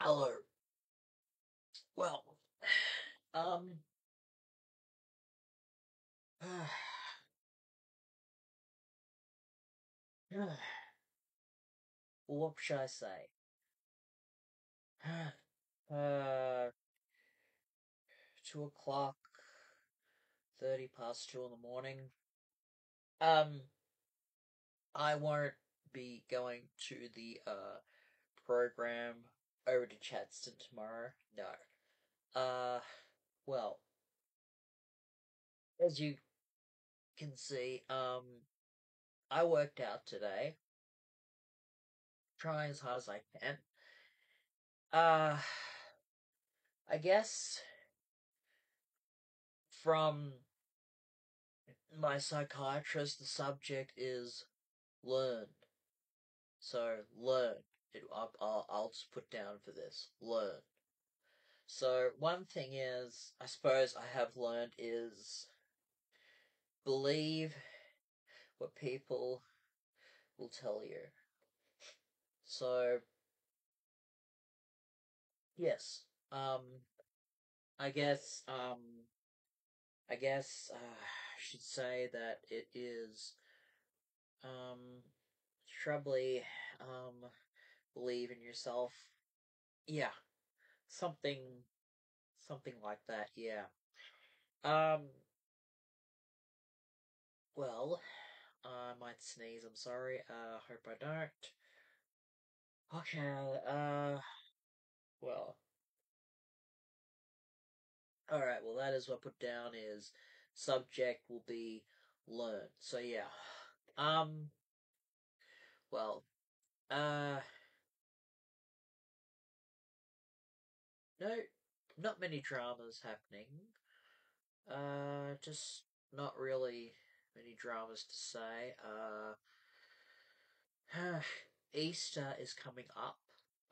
Hello. Well, um, what should I say? uh, two o'clock, thirty past two in the morning. Um, I won't be going to the uh program over to Chadstone tomorrow. No. Uh, well, as you can see, um, I worked out today. Trying as hard as I can. Uh, I guess from my psychiatrist, the subject is learn. So learn. I'll, I'll, just put down for this learn. So one thing is, I suppose I have learned is believe what people will tell you. So yes, um, I guess um, I guess uh, I should say that it is um, um, believe in yourself. Yeah, something something like that. Yeah. Um. Well, I might sneeze. I'm sorry. Uh, hope I don't. Okay. Uh. Well. All right. Well, that is what I put down is subject will be learn. So yeah. Um. Well. Uh. No, not many dramas happening. Uh, just not really many dramas to say. Uh, Easter is coming up.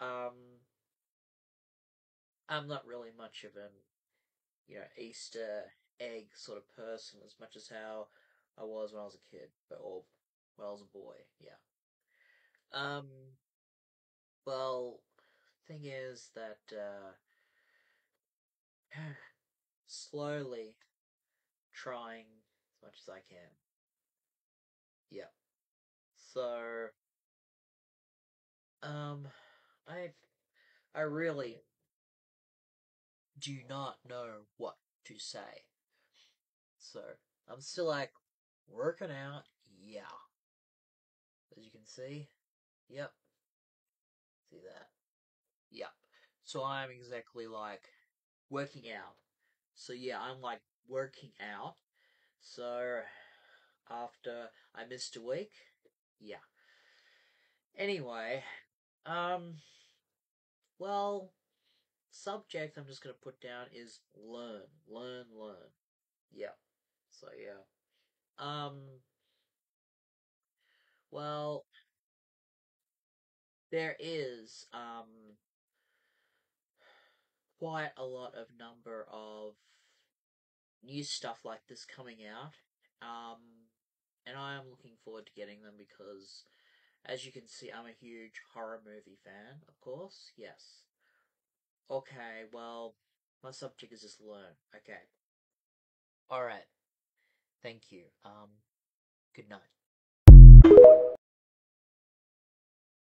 Um, I'm not really much of an, you know, Easter egg sort of person as much as how I was when I was a kid, but or when I was a boy. Yeah. Um. Well, thing is that uh, slowly trying as much as I can. Yeah. So, um, I, I really do not know what to say. So, I'm still like working out. Yeah. As you can see. Yep. See that? Yep. So I'm exactly like working out. So yeah, I'm like working out. So after I missed a week, yeah. Anyway, um, well, subject I'm just gonna put down is learn, learn, learn. Yeah. So yeah. Um. Well, there is um quite a lot of number of new stuff like this coming out. Um, and I am looking forward to getting them because, as you can see, I'm a huge horror movie fan, of course. Yes. Okay, well, my subject is just learn. Okay. Alright. Thank you. Um, good night.